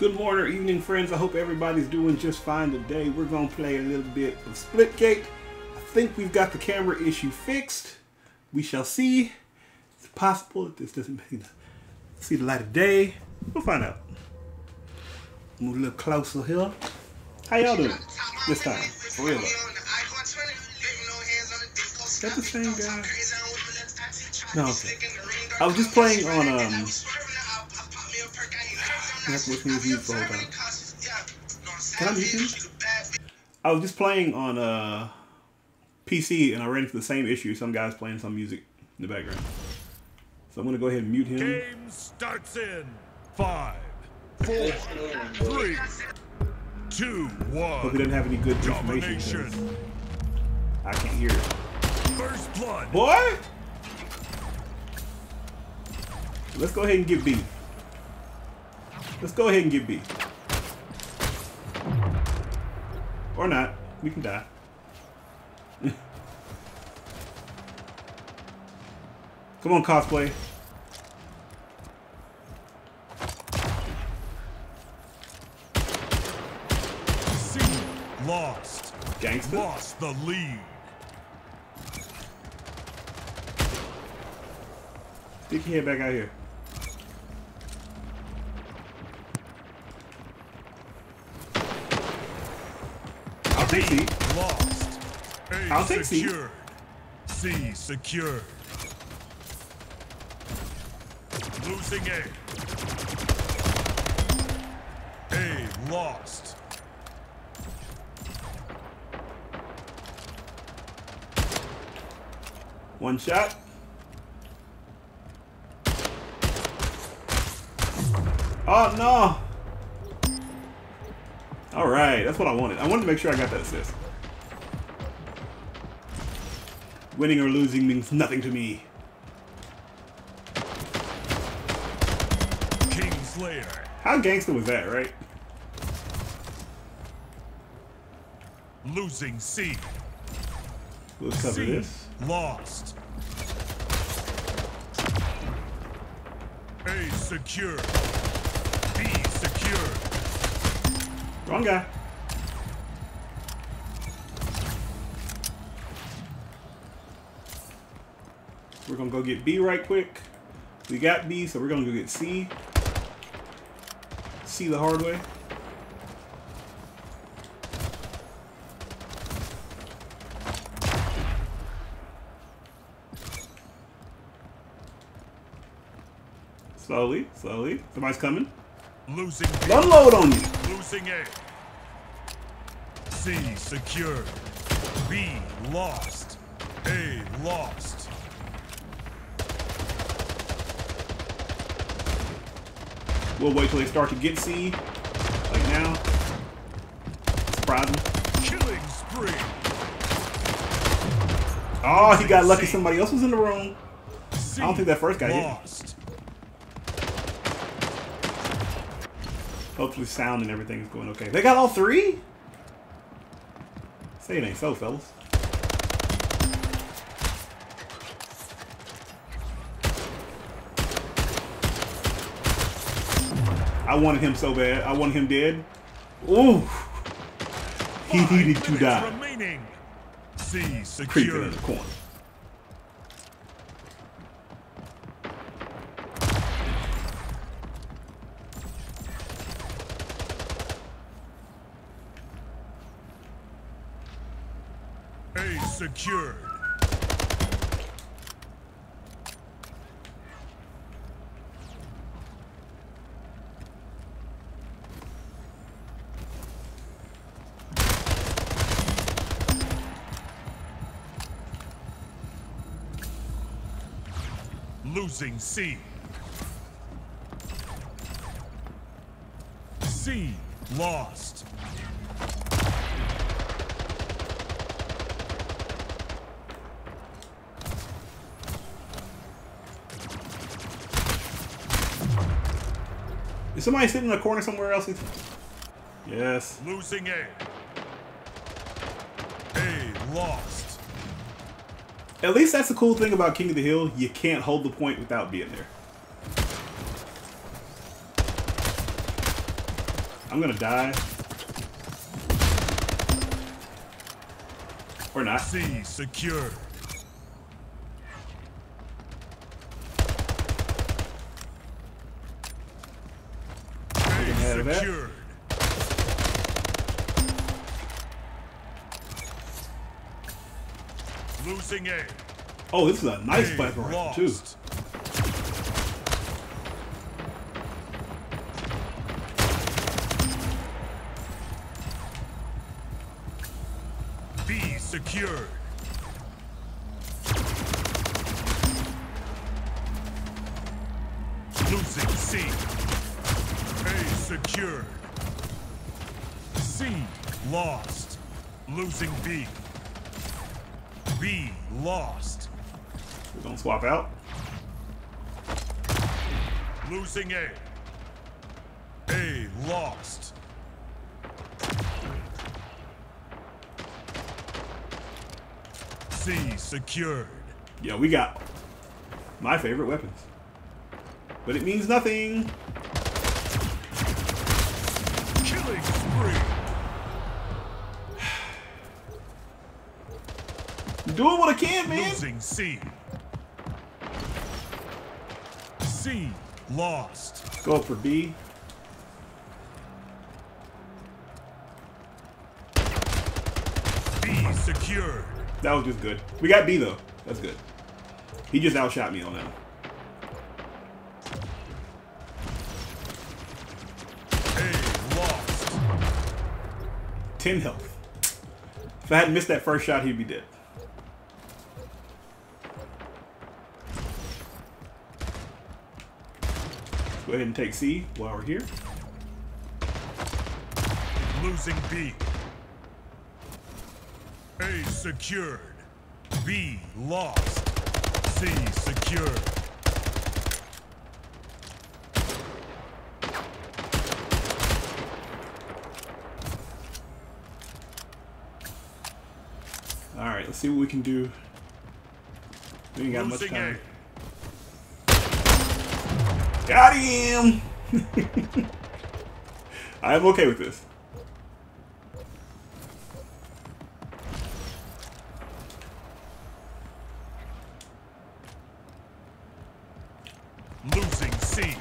Good morning or evening, friends. I hope everybody's doing just fine today. We're going to play a little bit of Split Splitgate. I think we've got the camera issue fixed. We shall see. It's possible that this doesn't see the light of day. We'll find out. Move a little closer here. How y'all doing this time? For real. Is that the same guy? No, okay. I was just playing on, um, I have to listen to the whole time. Can I mute him? I was just playing on uh, PC and I ran into the same issue. Some guy's playing some music in the background. So I'm gonna go ahead and mute him. Game starts in five, four, three, two, one. Hope he doesn't have any good information. I can't hear it. First blood. Boy! Let's go ahead and get B. Let's go ahead and get B. Or not. We can die. Come on, cosplay. C lost. Gangster. Lost the lead. Stick your head back out here. Take C. Lost. A I'll take C. secured. C secured. Losing A. A lost. One shot. Oh no! All right, that's what I wanted. I wanted to make sure I got that assist. Winning or losing means nothing to me. Kingslayer. How gangster was that, right? Losing C. We'll cover C this. lost. A secure. B secure. Wrong guy. We're gonna go get B right quick. We got B, so we're gonna go get C. C the hard way. Slowly, slowly. Somebody's coming. Losing B. Unload on you. Losing A. C secure. B lost. A lost. We'll wait till they start to get C. Like now. Surprise them. Killing spree. Oh, he got lucky somebody else was in the room. I don't think that first guy hit. lost. Hopefully sound and everything's going okay. They got all three? Say it ain't so, fellas. I wanted him so bad. I wanted him dead. Ooh. He needed to die. Creeping in the corner. A secured. Losing C. C lost. Is somebody sitting in a corner somewhere else? Yes. Losing A. A lost. At least that's the cool thing about King of the Hill. You can't hold the point without being there. I'm gonna die. Or not. C secured. A that. Losing A. Oh, this is a nice sniper rifle too. B secured. Secured. C lost. Losing B. B lost. We're gonna swap out. Losing A. A lost. C secured. Yeah, we got my favorite weapons. But it means nothing. Doing what I can, man. Losing C. C lost. Go for B. B secured. That was just good. We got B though. That's good. He just outshot me on that. A lost. 10 health. If I hadn't missed that first shot, he'd be dead. Go ahead and take C while we're here. Losing B. A secured. B lost. C secured. Alright, let's see what we can do. We ain't got much time. A. Got him! I am okay with this. Losing C.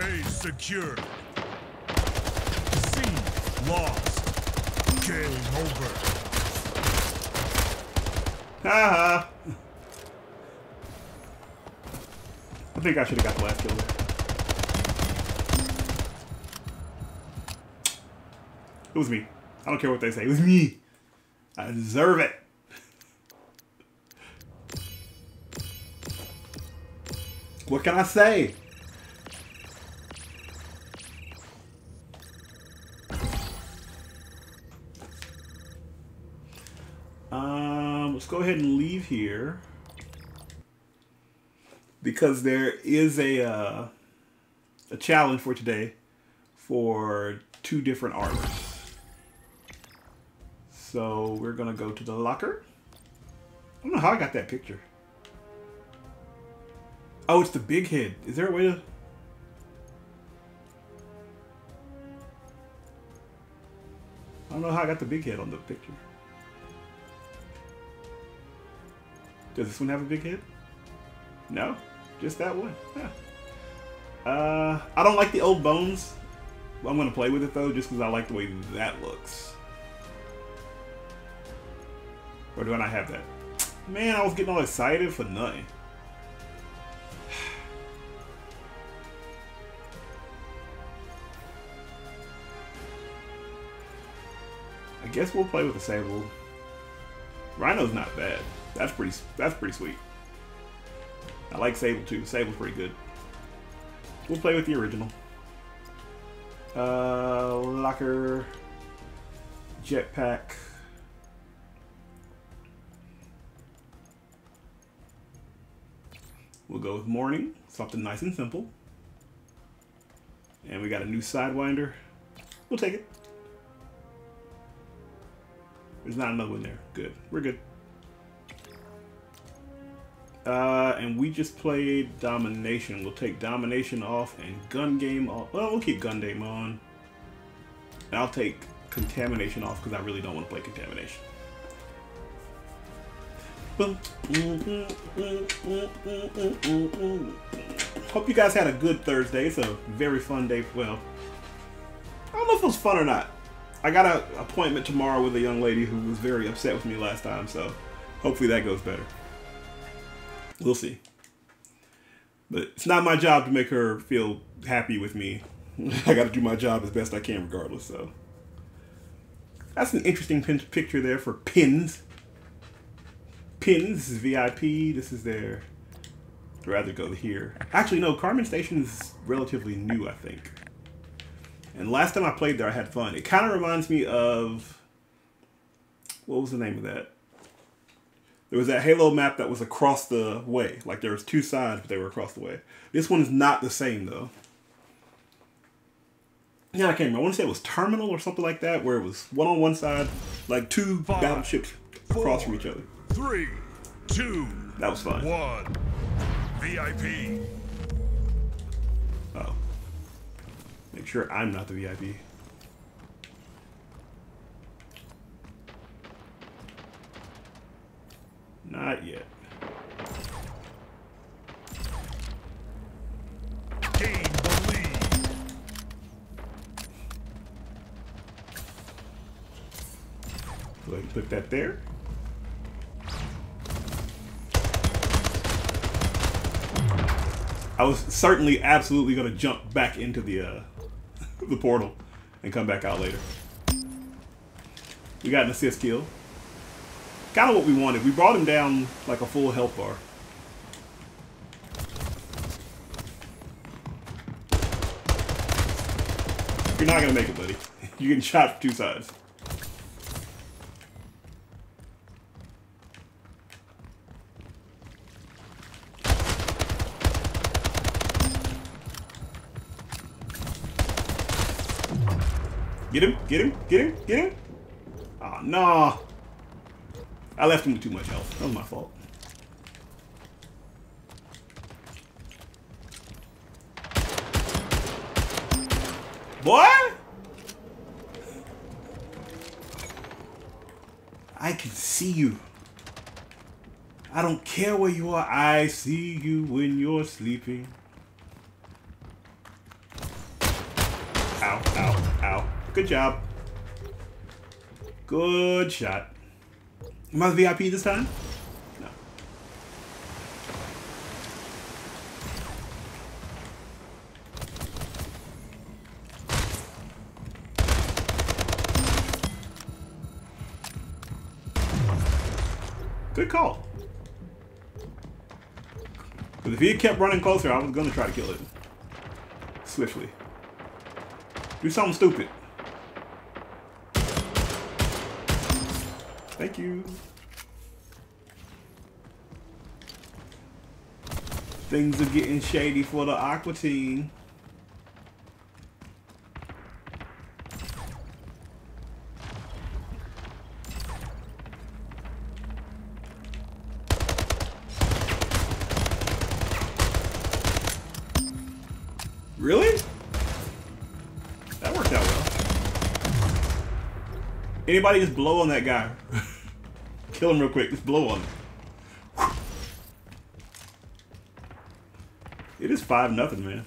A secured. C lost. Game over. Haha. Think I should have got the last kill there. It was me. I don't care what they say. It was me. I deserve it. What can I say? Um, let's go ahead and leave here because there is a uh, a challenge for today for two different armors. So we're gonna go to the locker. I don't know how I got that picture. Oh, it's the big head. Is there a way to? I don't know how I got the big head on the picture. Does this one have a big head? No, just that one. Huh. Uh, I don't like the old bones. I'm gonna play with it though, just because I like the way that looks. Or do I not have that? Man, I was getting all excited for nothing. I guess we'll play with the Sable. Rhino's not bad. That's pretty. That's pretty sweet. I like Sable too. Sable's pretty good. We'll play with the original. Uh, locker, jetpack. We'll go with morning, something nice and simple. And we got a new sidewinder. We'll take it. There's not another one there. Good. We're good. Uh, and we just played Domination. We'll take Domination off and Gun Game off. Well, we'll keep Gun Game on. And I'll take Contamination off because I really don't want to play Contamination. Hope you guys had a good Thursday. It's a very fun day. Well, I don't know if it was fun or not. I got an appointment tomorrow with a young lady who was very upset with me last time, so hopefully that goes better. We'll see. But it's not my job to make her feel happy with me. I got to do my job as best I can, regardless. So that's an interesting picture there for pins. Pins. This is VIP. This is their. I'd rather go here. Actually, no. Karman Station is relatively new, I think. And last time I played there, I had fun. It kind of reminds me of what was the name of that? There was that Halo map that was across the way. Like there was two sides, but they were across the way. This one is not the same though. Yeah, I can't remember. I want to say it was Terminal or something like that, where it was one on one side, like two Five, battleships across from each other. Three, two, That was fun. one. VIP. Oh. Make sure I'm not the VIP. Not yet. Go put that there. I was certainly absolutely going to jump back into the uh, the portal and come back out later. We got an assist kill. Kind of what we wanted. We brought him down like a full health bar. You're not going to make it, buddy. You're getting shot from two sides. Get him, get him, get him, get him. Ah, oh, no. I left him with too much health. That was my fault. Boy! I can see you. I don't care where you are. I see you when you're sleeping. Ow, ow, ow. Good job. Good shot. Am I VIP this time? No. Good call. Because if he kept running closer, I was going to try to kill it. Swiftly. Do something stupid. Thank you. Things are getting shady for the Aqua team. Really? That worked out well. Anybody just blow on that guy. Kill him real quick. Just blow on him. It is five nothing, man.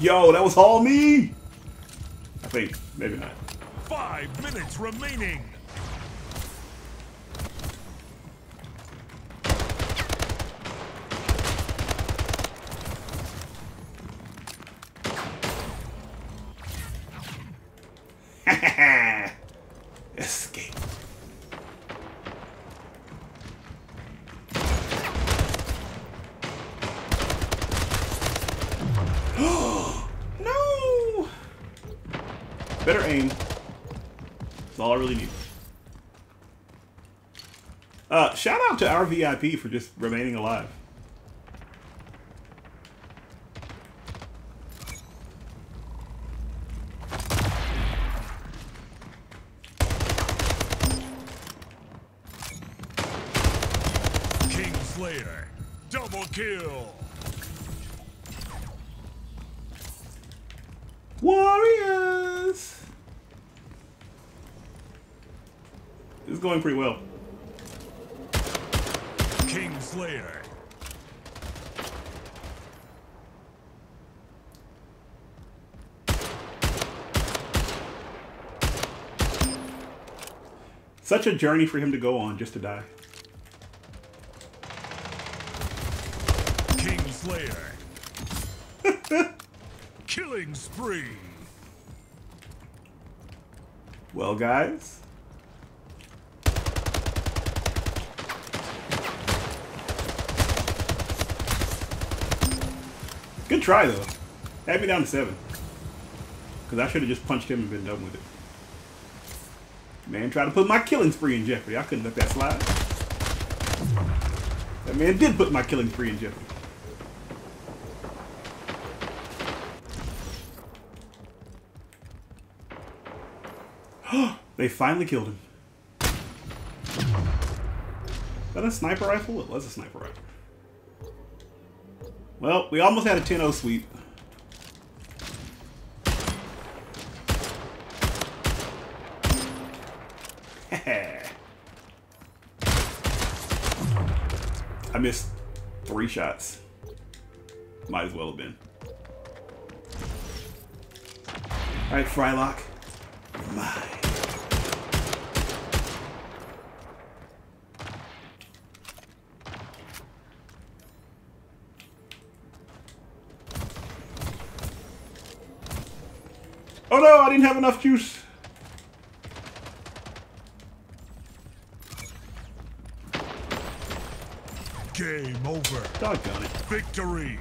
Yo, that was all me. I think maybe not. Five minutes remaining. better aim. That's all I really need. Uh, shout out to our VIP for just remaining alive. King Slayer, double kill. What? Is going pretty well. King Slayer. Such a journey for him to go on just to die. King Slayer. Killing spree. Well, guys. Good try, though. Had me down to seven. Because I should have just punched him and been done with it. Man tried to put my killing spree in jeopardy. I couldn't let that slide. That man did put my killing spree in jeopardy. They finally killed him. Is that a sniper rifle? It was a sniper rifle. Well, we almost had a 10-0 sweep. I missed three shots. Might as well have been. Alright, Frylock. You're Oh no, I didn't have enough juice. Game over. Doggone it. Victory.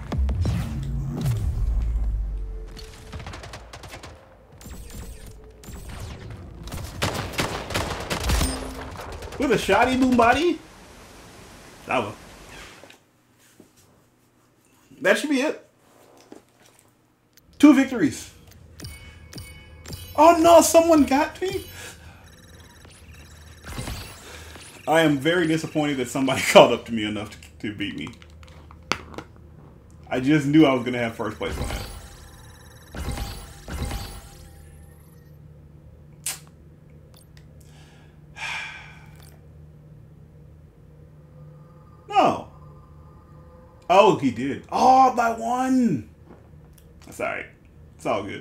With a shoddy boom body? That one. That should be it. Two victories. Oh no, someone got me? I am very disappointed that somebody caught up to me enough to, to beat me. I just knew I was going to have first place on that. No. Oh, he did. Oh, by one. That's alright. It's all good.